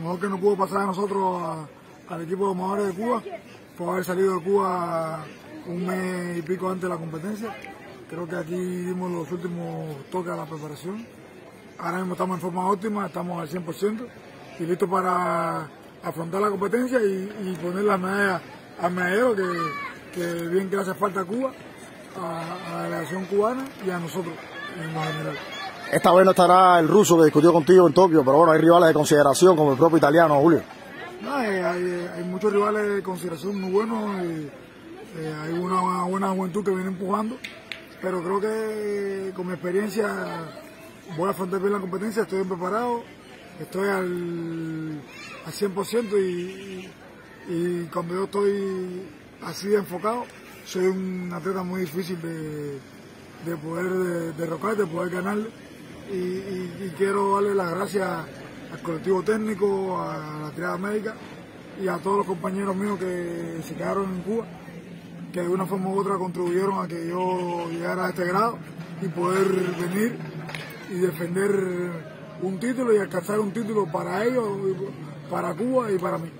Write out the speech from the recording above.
mejor que nos pudo pasar a nosotros, al equipo de jugadores de Cuba, fue haber salido de Cuba un mes y pico antes de la competencia. Creo que aquí dimos los últimos toques a la preparación. Ahora mismo estamos en forma óptima, estamos al 100% y listos para afrontar la competencia y, poner la medalla al medallero que, bien que hace falta a Cuba, a, la delegación cubana y a nosotros en general. Esta vez no estará el ruso que discutió contigo en Tokio, pero bueno, hay rivales de consideración como el propio italiano, Julio. No, hay, muchos rivales de consideración muy buenos, y, eh, hay una, buena juventud que viene empujando, pero creo que con mi experiencia voy a afrontar bien la competencia, estoy bien preparado, estoy al, al 100% y, y, cuando yo estoy así enfocado, soy un atleta muy difícil de, de poder derrocar, de poder ganarle y, quiero darle las gracias al colectivo técnico, a la triada médica y a todos los compañeros míos que se quedaron en Cuba, que de una forma u otra contribuyeron a que yo llegara a este grado y poder venir y defender un título y alcanzar un título para ellos, para Cuba y para mí.